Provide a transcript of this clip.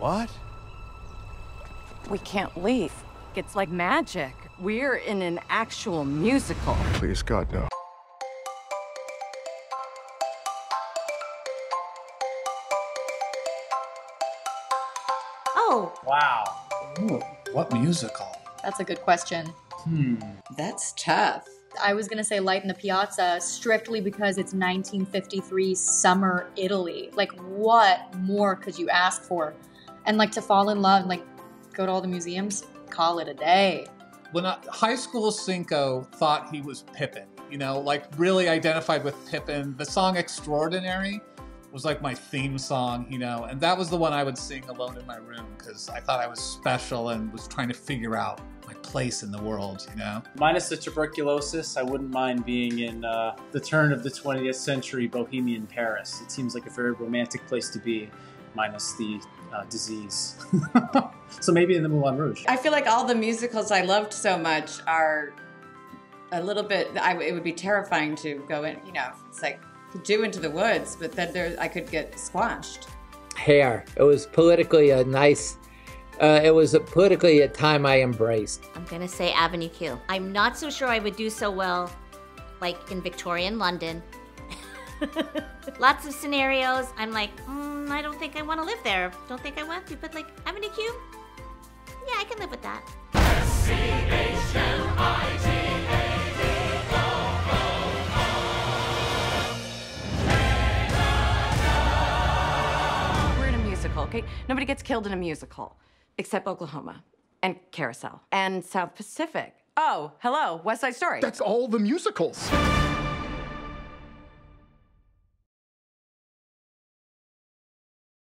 What? We can't leave. It's like magic. We're in an actual musical. Please, God, no. Oh, Wow. Ooh, what musical? That's a good question. Hmm. That's tough. I was gonna say Light in the Piazza strictly because it's 1953 summer Italy. Like, what more could you ask for? And like to fall in love and like go to all the museums, call it a day. When I, high school Cinco thought he was Pippin, you know, like really identified with Pippin. The song Extraordinary was like my theme song, you know, and that was the one I would sing alone in my room because I thought I was special and was trying to figure out my place in the world, you know. Minus the tuberculosis, I wouldn't mind being in uh, the turn of the 20th century bohemian Paris. It seems like a very romantic place to be, minus the uh, disease. so maybe in the Moulin Rouge. I feel like all the musicals I loved so much are a little bit. I, it would be terrifying to go in. You know, it's like do into the woods, but then there I could get squashed. Hair. It was politically a nice. Uh, it was a politically a time I embraced. I'm gonna say Avenue Q. I'm not so sure I would do so well, like in Victorian London. Lots of scenarios. I'm like, mm, I don't think I want to live there. Don't think I want to. But like Avenue Q, yeah, I can live with that. We're in a musical, okay? Nobody gets killed in a musical except Oklahoma and Carousel and South Pacific. Oh, hello, West Side Story. That's all the musicals.